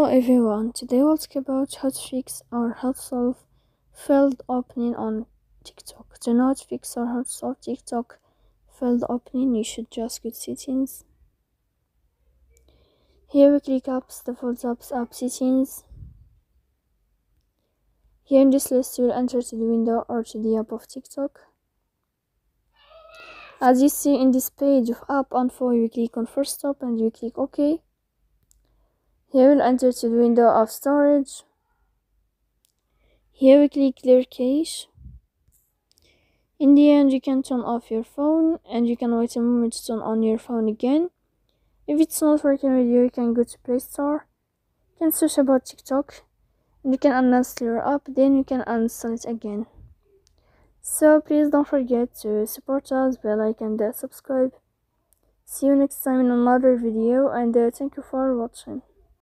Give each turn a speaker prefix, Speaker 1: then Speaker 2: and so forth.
Speaker 1: Hello everyone, today we'll talk about how to fix or how to solve failed opening on TikTok. To not fix or how to solve TikTok failed opening, you should just go to settings. Here we click apps, default apps, app settings. Here in this list you will enter to the window or to the app of TikTok. As you see in this page of app on info, you click on force stop and you click OK. Here we'll enter to the window of storage. Here we click clear cache. In the end, you can turn off your phone and you can wait a moment to turn on your phone again. If it's not working with you, you can go to Play Store. You can search about TikTok and you can uninstall your app, then you can uninstall it again. So please don't forget to support us by like and subscribe. See you next time in another video and uh, thank you for watching.